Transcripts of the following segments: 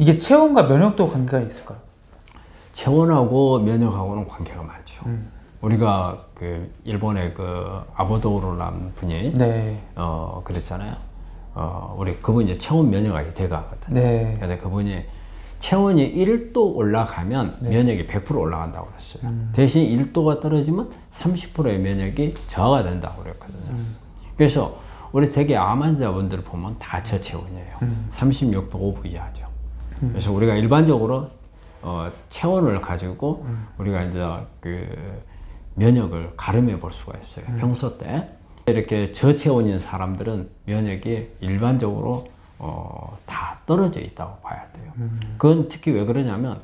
이게 체온과 면역도 관계가 있을까요? 체온하고 면역하고는 관계가 많죠. 우리가 그 일본의 그 아보도로라는 분이 네. 어 그랬잖아요. 어 우리 그분이 체온 면역학이 대가거든요. 네. 그래서 그분이 체온이 1도 올라가면 면역이 100% 올라간다고 그랬어요. 대신 1도가 떨어지면 30%의 면역이 저하가 된다고 그랬거든요. 그래서 우리 되게 암 환자분들 보면 다 저체온이에요. 36도 5부 이하죠. 그래서 우리가 일반적으로 어, 체온을 가지고 우리가 이제 그 면역을 가름해 볼 수가 있어요. 평소 때 이렇게 저체온인 사람들은 면역이 일반적으로 어, 다 떨어져 있다고 봐야 돼요. 그건 특히 왜 그러냐면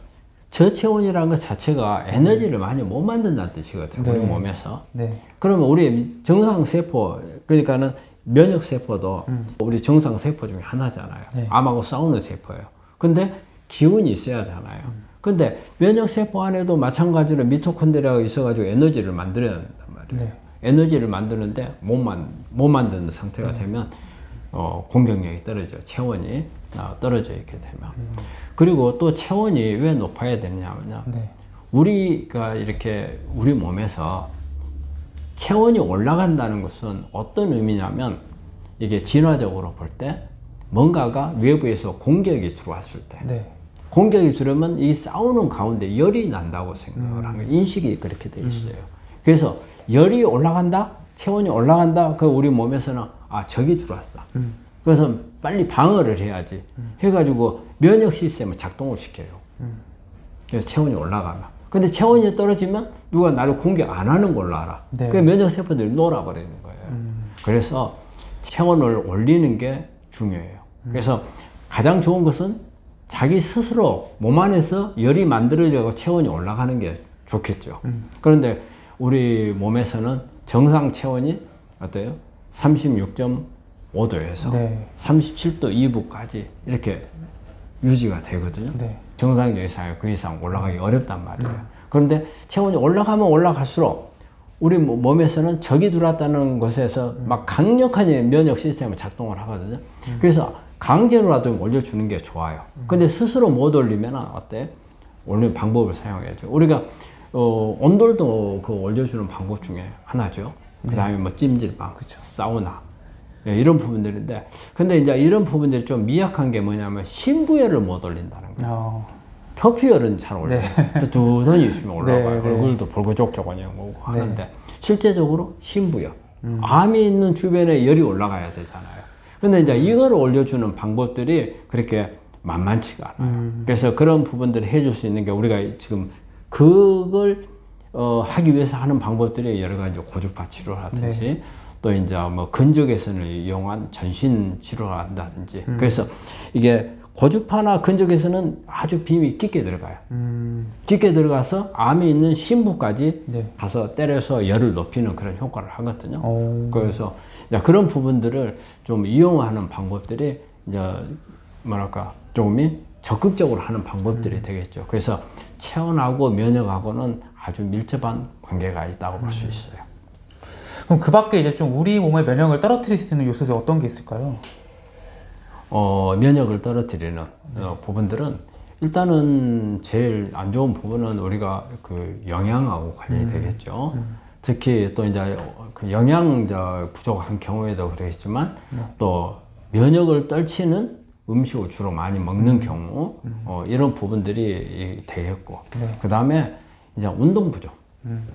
저체온이라는 것 자체가 에너지를 많이 못 만든다는 뜻이거든요. 우리 네. 몸에서. 네. 그러면 우리 정상 세포 그러니까는 면역 세포도 우리 정상 세포 중에 하나잖아요. 네. 암하고 싸우는 세포예요. 근데 기운이 있어야 하잖아요. 근데 면역 세포 안에도 마찬가지로 미토콘드리아가 있어가지고 에너지를 만들어야 한단 말이에요. 네. 에너지를 만드는데 못, 만, 못 만드는 상태가 되면 어, 공격력이 떨어져 체온이 어, 떨어져 있게 되면 그리고 또 체온이 왜 높아야 되느냐면요. 네. 우리가 이렇게 우리 몸에서 체온이 올라간다는 것은 어떤 의미냐면 이게 진화적으로 볼 때 뭔가가 외부에서 공격이 들어왔을 때 네. 공격이 들어오면 이 싸우는 가운데 열이 난다고 생각을 하는 거예요. 인식이 그렇게 돼 있어요. 그래서 열이 올라간다, 체온이 올라간다. 그 우리 몸에서는 아 적이 들어왔다. 그래서 빨리 방어를 해야지. 해가지고 면역 시스템을 작동을 시켜요. 그래서 체온이 올라가면. 근데 체온이 떨어지면 누가 나를 공격 안 하는 걸로 알아. 네. 그 면역 세포들이 놀아버리는 거예요. 그래서 체온을 올리는 게 중요해요. 그래서 가장 좋은 것은 자기 스스로 몸 안에서 열이 만들어지고 체온이 올라가는 게 좋겠죠. 그런데 우리 몸에서는 정상 체온이 어때요? 36.5도에서 네. 37도 2부까지 이렇게 유지가 되거든요. 네. 정상 이상 그 이상 올라가기 어렵단 말이에요. 그런데 체온이 올라가면 올라갈수록 우리 몸- 몸에서는 적이 들어왔다는 것에서 막 강력한 면역 시스템을 작동을 하거든요. 그래서 강제로라도 올려주는 게 좋아요. 근데 스스로 못 올리면 어때? 올리는 방법을 사용해야죠. 우리가 어, 온돌도 그 올려주는 방법 중에 하나죠. 그 다음에 뭐 찜질방, 사우나 예, 이런 부분들인데 근데 이제 이런 부분들이 좀 미약한 게 뭐냐면 신부열을 못 올린다는 거예요. 어. 표피열은 잘 올라요. 또 두선이 있으면 올라가요. 네, 네. 얼굴도 볼고족족 하냐 고 하는데 실제적으로 신부열. 암이 있는 주변에 열이 올라가야 되잖아요. 근데 이제 이걸 올려주는 방법들이 그렇게 만만치가 않아요. 그래서 그런 부분들을 해줄 수 있는 게 우리가 지금 그걸 어, 하기 위해서 하는 방법들이 여러 가지 고주파 치료라든지 또 이제 뭐 근적외선을 이용한 전신 치료를 한다든지 그래서 이게 고주파나 근적외선은 아주 비밀 깊게 들어가요. 음. 깊게 들어가서 암이 있는 신부까지 네. 가서 때려서 열을 높이는 그런 효과를 하거든요. 오. 그래서 그런 부분들을 좀 이용하는 방법들이 이제 뭐랄까 조금이 적극적으로 하는 방법들이 되겠죠. 그래서 체온하고 면역하고는 아주 밀접한 관계가 있다고 볼 수 있어요. 그럼 그 밖에 이제 좀 우리 몸의 면역을 떨어뜨릴 수 있는 요소들이 어떤 게 있을까요? 어, 면역을 떨어뜨리는 어, 부분들은 일단은 제일 안 좋은 부분은 우리가 그 영양하고 관련이 되겠죠. 특히 또 이제 그 영양자 부족한 경우에도 그러겠지만 또 면역을 떨치는 음식을 주로 많이 먹는 경우 어, 이런 부분들이 이- 되겠고 네. 그 다음에 이제 운동 부족.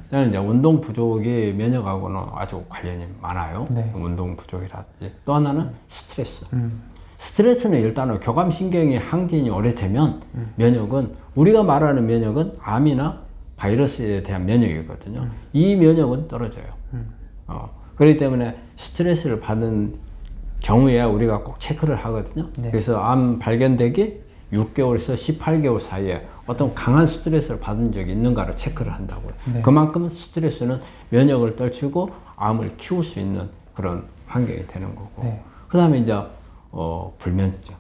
저는 이제 운동 부족이 면역하고는 아주 관련이 많아요. 네. 운동 부족이라든지 또 하나는 스트레스. 음. 스트레스는 일단은 교감신경의 항진이 오래되면 면역은 우리가 말하는 면역은 암이나 바이러스에 대한 면역이거든요. 이 면역은 떨어져요. 어, 그렇기 때문에 스트레스를 받은 경우에 우리가 꼭 체크를 하거든요. 네. 그래서 암 발견되기 6개월에서 18개월 사이에 어떤 강한 스트레스를 받은 적이 있는가를 체크를 한다고요. 네. 그만큼 스트레스는 면역을 떨치고 암을 키울 수 있는 그런 환경이 되는 거고. 네. 그 다음에 이제 어, 불면증.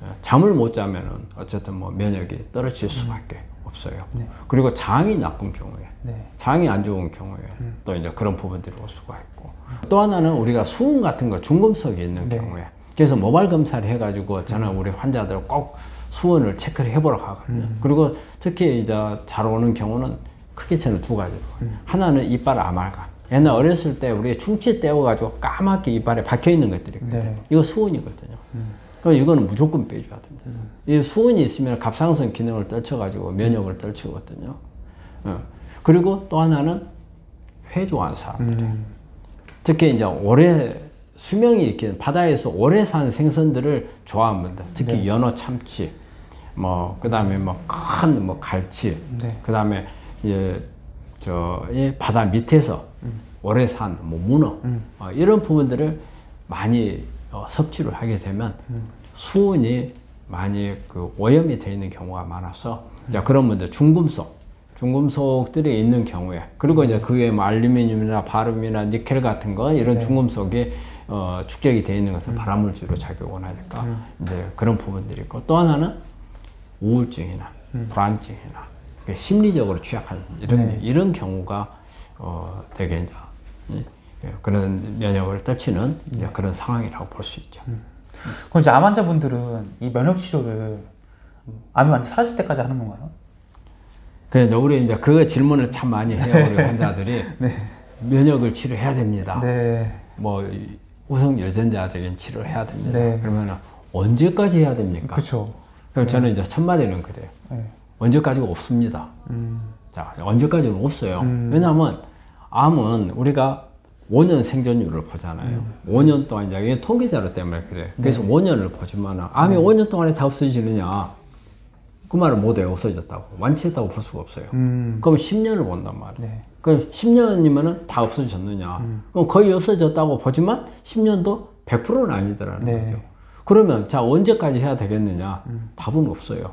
어, 잠을 못 자면은 어쨌든 뭐 면역이 떨어질 수밖에 없어요. 그리고 장이 나쁜 경우에, 네. 장이 안 좋은 경우에 또 이제 그런 부분들이 올 수가 있고 또 하나는 우리가 수은 같은 거 중금속이 있는 네. 경우에 그래서 모발 검사를 해가지고 저는 우리 환자들 꼭 수원을 체크를 해보러 가거든요. 그리고 특히 이제 잘 오는 경우는 크게 저는 두 가지로. 하나는 이빨 아말감. 옛날 어렸을 때 우리 충치 떼어가지고 까맣게 이빨에 박혀 있는 것들이 있거든요. 네. 이거 수은이거든요. 그럼 이거는 무조건 빼줘야 됩니다. 이 수은이 있으면 갑상선 기능을 떨쳐가지고 면역을 떨치거든요. 어. 그리고 또 하나는 회 좋아하는 사람들. 특히 이제 오래 수명이 이렇게 바다에서 오래 산 생선들을 좋아합니다. 특히 연어 참치, 뭐 그다음에 뭐큰뭐 갈치, 네. 그다음에 이제 저이 바다 밑에서 오래 산뭐 문어 어, 이런 부분들을 많이 어, 섭취를 하게 되면 수온이 많이 그 오염이 되어 있는 경우가 많아서 자 그런 분들 중금속 중금속들이 있는 경우에 그리고 이제 그 외에 뭐 알루미늄이나 바륨이나 니켈 같은 거 이런 중금속이 어, 축적이 되어 있는 것은 발암물질로 작용을 하니까 이제 그런 부분들이 있고 또 하나는 우울증이나 불안증이나 그 심리적으로 취약한 이런 이런 경우가 어, 되게 이제 그런 면역을 떨치는 이제 그런 상황이라고 볼 수 있죠. 그럼 이제 암 환자분들은 이 면역 치료를 암이 완전 사라질 때까지 하는 건가요? 그래서 우리 이제 그 질문을 참 많이 해요 우리 환자들이 면역을 치료해야 됩니다. 네. 뭐 이- 우성 유전자적인 치료를 해야 됩니다. 네. 그러면 언제까지 해야 됩니까? 그렇죠. 그럼 저는 이제 첫 마디는 그래요. 네. 언제까지가 없습니다. 음. 자, 언제까지는 없어요. 왜냐하면 암은 우리가 5년 생존율을 보잖아요. 5년 동안 이제 통계자료 때문에 그래. 그래서 5년을 보지만 암이 5년 동안에 다 없어지느냐? 그 말을 못해요. 없어졌다고. 완치했다고 볼 수가 없어요. 음. 그럼 10년을 본단 말이에요. 네. 그럼 10년이면은 다 없어졌느냐? 그럼 거의 없어졌다고 보지만 10년도 100%는 아니더라는 네. 거죠. 그러면 자 언제까지 해야 되겠느냐? 답은 없어요.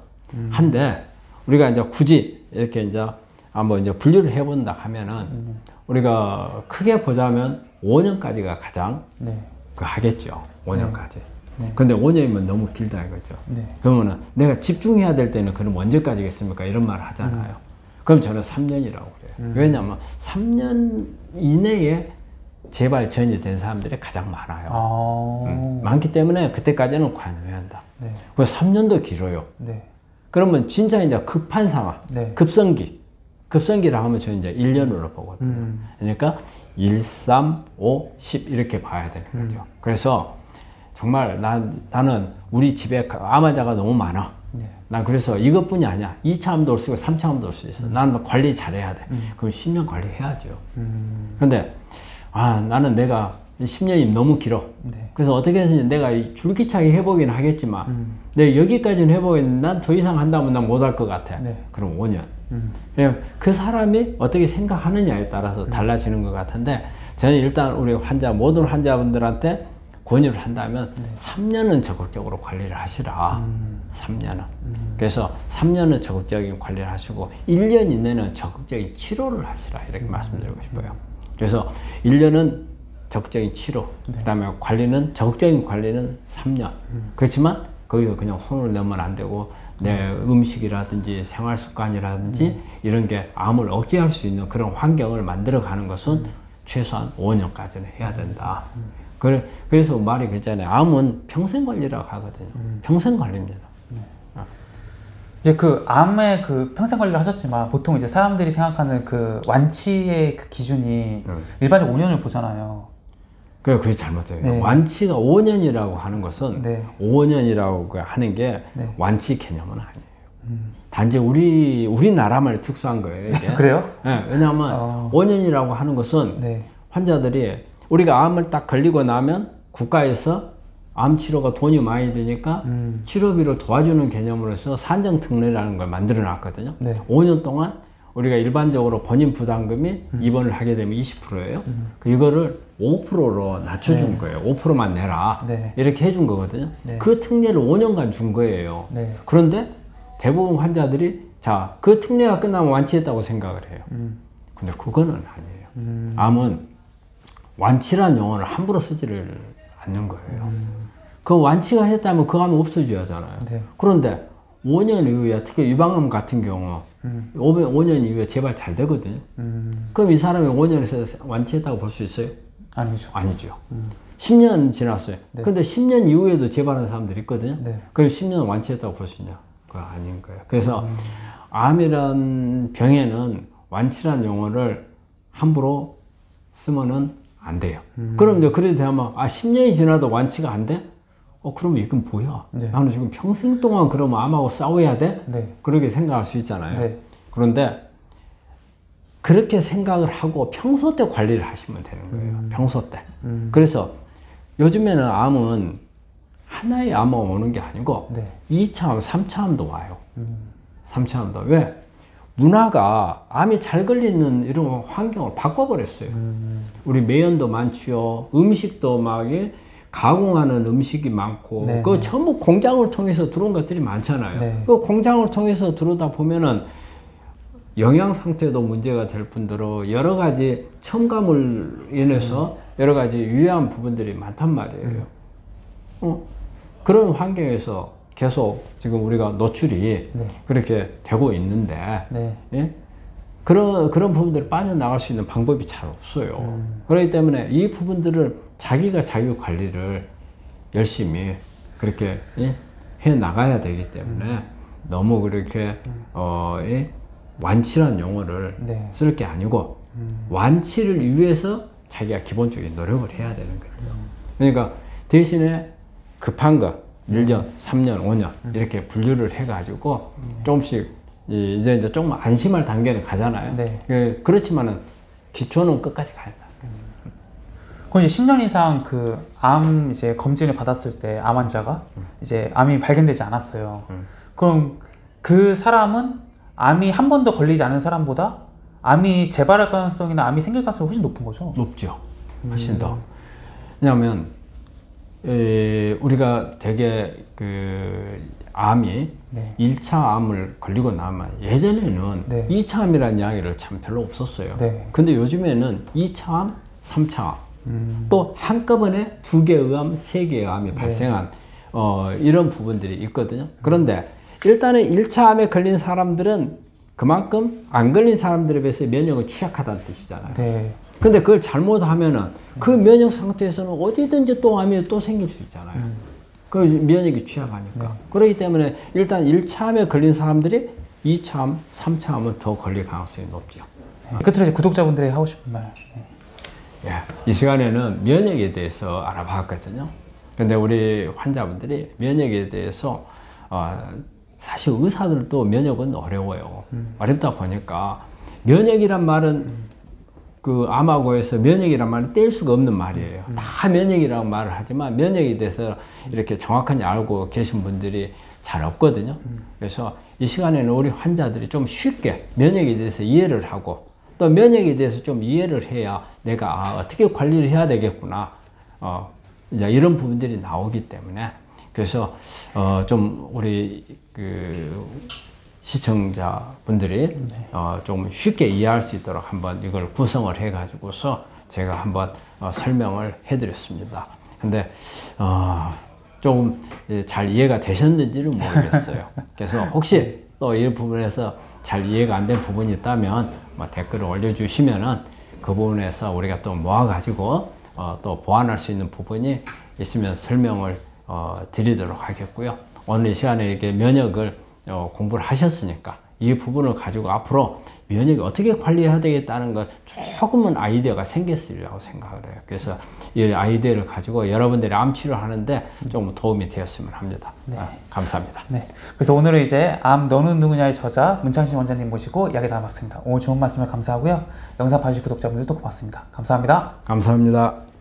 한데 우리가 이제 굳이 이렇게 이제 한번 이제 분류를 해본다 하면은 우리가 크게 보자면 5년까지가 가장 네. 그 하겠죠. 5년까지. 근데 5년이면 너무 길다 이거죠. 네. 그러면은 내가 집중해야 될 때는 그럼 언제까지겠습니까? 이런 말을 하잖아요. 그럼 저는 3년이라고 그래요. 왜냐하면 3년 이내에 재발 전이 된 사람들이 가장 많아요. 아. 음, 많기 때문에 그때까지는 관여해야 한다. 네. 그 3년도 길어요. 네. 그러면 진짜 이제 급한 상황, 네. 급성기, 급성기라 하면 저는 이제 1년으로 보거든요. 음. 그러니까 1, 3, 5, 10 이렇게 봐야 되는 음. 거죠. 그래서 정말 난, 나는 우리 집에 암 환자가 너무 많아. 네. 난 그래서 이것뿐이 아니야. 2차 암도 올 수 있고 3차 암도 올 수 있어. 음. 나는 관리 잘해야 돼. 그럼 10년 관리해야죠. 근데 아 나는 내가 10년이 너무 길어. 네. 그래서 어떻게 해서 내가 이 줄기차게 해보긴 하겠지만 음. 내가 여기까지는 해보겠는데 난 더 이상 한다면 난 못할 것 같아. 네. 그럼 5년. 그 사람이 어떻게 생각하느냐에 따라서 달라지는 것 같은데 저는 일단 우리 환자 모든 환자분들한테 권유를 한다면 3년은 적극적으로 관리를 하시라. 3년은. 그래서 3년은 적극적인 관리를 하시고 1년 이내는 적극적인 치료를 하시라 이렇게 말씀드리고 싶어요. 그래서 1년은 적극적인 치료, 그다음에 관리는 적극적인 관리는 3년. 그렇지만 거기서 그냥 손을 넣으면 안 되고 내 음식이라든지 생활 습관이라든지 이런 게 암을 억제할 수 있는 그런 환경을 만들어 가는 것은 최소한 5년까지는 해야 된다. 그래, 그래서 말이 그잖아요. 암은 평생 관리라고 하거든요. 평생 관리입니다. 이제 그 암의 그 평생 관리를 하셨지만 보통 이제 사람들이 생각하는 그 완치의 그 기준이 음. 일반적으로 5년을 보잖아요. 그게 그게 잘못돼요. 네. 완치가 5년이라고 하는 것은 네. 5년이라고 하는 게 네. 완치 개념은 아니에요. 단지 우리 우리나라만 특수한 거예요. 그래요? 네, 왜냐하면 어. 5년이라고 하는 것은 네. 환자들이 우리가 암을 딱 걸리고 나면 국가에서 암 치료가 돈이 많이 드니까 음. 치료비를 도와주는 개념으로서 산정 특례라는 걸 만들어 놨거든요. 네. 5년 동안 우리가 일반적으로 본인 부담금이 음. 입원을 하게 되면 20%예요. 그 이거를 5%로 낮춰준 거예요. 5%만 내라. 네. 이렇게 해준 거거든요. 네. 그 특례를 5년간 준 거예요. 네. 그런데 대부분 환자들이 자, 그 특례가 끝나면 완치했다고 생각을 해요. 음. 근데 그거는 아니에요. 암은 완치란 용어를 함부로 쓰지를 않는 거예요. 그 완치가 했다면 그 암이 없어져야 하잖아요. 네. 그런데 5년 이후에 특히 유방암 같은 경우 음. 5년 이후에 재발 잘 되거든요. 음. 그럼 이 사람이 5년에서 완치했다고 볼 수 있어요? 아니죠. 아니죠. 10년 지났어요. 네. 근데 10년 이후에도 재발하는 사람들이 있거든요. 네. 그럼 10년 완치했다고 볼 수 있냐? 그거 아닌 거예요. 그래서 암이란 병에는 완치란 용어를 함부로 쓰면은 안 돼요. 그럼 이제 그래도 되면 아 10년이 지나도 완치가 안 돼? 어 그럼 이건 뭐야? 네. 나는 지금 평생 동안 그러면 암하고 싸워야 돼? 네. 그렇게 생각할 수 있잖아요. 네. 그런데 그렇게 생각을 하고 평소 때 관리를 하시면 되는 거예요. 평소 때. 그래서 요즘에는 암은 하나의 암만 오는 게 아니고 네. 2차 암, 3차 암도 와요. 3차 암도. 왜? 문화가 암이 잘 걸리는 이런 환경을 바꿔버렸어요. 우리 매연도 많지요. 음식도 막 예, 가공하는 음식이 많고 네, 그 네. 전부 공장을 통해서 들어온 것들이 많잖아요. 네. 그 공장을 통해서 들어오다 보면은 영양 상태도 문제가 될 뿐더러 여러 가지 첨가물 인해서 여러 가지 유해한 부분들이 많단 말이에요. 어, 그런 환경에서 계속 지금 우리가 노출이 네. 그렇게 되고 있는데 네. 예? 그런 그런 부분들을 빠져나갈 수 있는 방법이 잘 없어요. 그렇기 때문에 이 부분들을 자기가 자기 관리를 열심히 그렇게 예? 해 나가야 되기 때문에 너무 그렇게 어, 예? 완치란 용어를 네. 쓸게 아니고 완치를 위해서 자기가 기본적인 노력을 해야 되는 거예요. 그러니까 대신에 급한 거 1년, 3년, 5년 이렇게 분류를 해가지고 조금씩 이- 이제 이제 조금 안심할 단계는 가잖아요. 네. 예, 그렇지만은 기초는 끝까지 가야 돼. 그럼 이제 10년 이상 그 암 이제 검진을 받았을 때 암 환자가 이제 암이 발견되지 않았어요. 음. 그럼 그 사람은 암이 한 번도 걸리지 않은 사람보다 암이 재발할 가능성이나 암이 생길 가능성이 훨씬 높은 거죠. 높죠. 훨씬 더. 왜냐하면 에, 우리가 되게 그 암이 네. 1차 암을 걸리고 나면 예전에는 네. 2차 암이라는 이야기를 참 별로 없었어요. 네. 근데 요즘에는 2차 암, 3차 암, 음. 또 한꺼번에 두 개의 암, 세 개의 암이 네. 발생한 어, 이런 부분들이 있거든요. 그런데 일단은 1차 암에 걸린 사람들은 그만큼 안 걸린 사람들에 비해서 면역은 취약하다는 뜻이잖아요. 네. 근데 그걸 잘못하면은 그 면역 상태에서는 어디든지 또 암이 또 생길 수 있잖아요. 그 면역이 취약하니까. 그렇기 때문에 일단 1차 암에 걸린 사람들이 2차 암, 3차 암은 더 걸릴 가능성이 높죠. 끝으로 이제 구독자분들이 하고 싶은 말. 네. 예, 이 시간에는 면역에 대해서 알아봤거든요. 근데 우리 환자분들이 면역에 대해서 어, 사실 의사들도 면역은 어려워요. 어렵다 보니까 면역이란 말은 그 암하고 해서 면역이란 말은 뗄 수가 없는 말이에요. 다 면역이라고 말을 하지만 면역에 대해서 이렇게 정확하게 알고 계신 분들이 잘 없거든요. 그래서 이 시간에는 우리 환자들이 좀 쉽게 면역에 대해서 이해를 하고 또 면역에 대해서 좀 이해를 해야 내가 아, 어떻게 관리를 해야 되겠구나. 어, 이제 이런 부분들이 나오기 때문에 그래서 어, 좀 우리 그 시청자분들이 어, 좀 쉽게 이해할 수 있도록 한번 이걸 구성을 해 가지고서 제가 한번 어, 설명을 해 드렸습니다. 근데 어, 조금 예, 잘 이해가 되셨는지는 모르겠어요. 그래서 혹시 또 이 부분에서 잘 이해가 안 된 부분이 있다면 뭐 댓글을 올려주시면은 그 부분에서 우리가 또 모아 가지고 어, 또 보완할 수 있는 부분이 있으면 설명을 어, 드리도록 하겠고요. 오늘 이 시간에 이게 면역을 어, 공부를 하셨으니까 이 부분을 가지고 앞으로 면역이 어떻게 관리해야 되겠다는 것 조금은 아이디어가 생겼으리라고 생각을 해요. 그래서 이 아이디어를 가지고 여러분들이 암 치료하는데 조금 도움이 되었으면 합니다. 아, 감사합니다. 네. 그래서 오늘은 이제 암 너는 누구냐의 저자 문창신 원장님 모시고 이야기 나눠봤습니다. 오늘 좋은 말씀을 감사하고요. 영상 봐주신 구독자분들도 고맙습니다. 감사합니다. 감사합니다.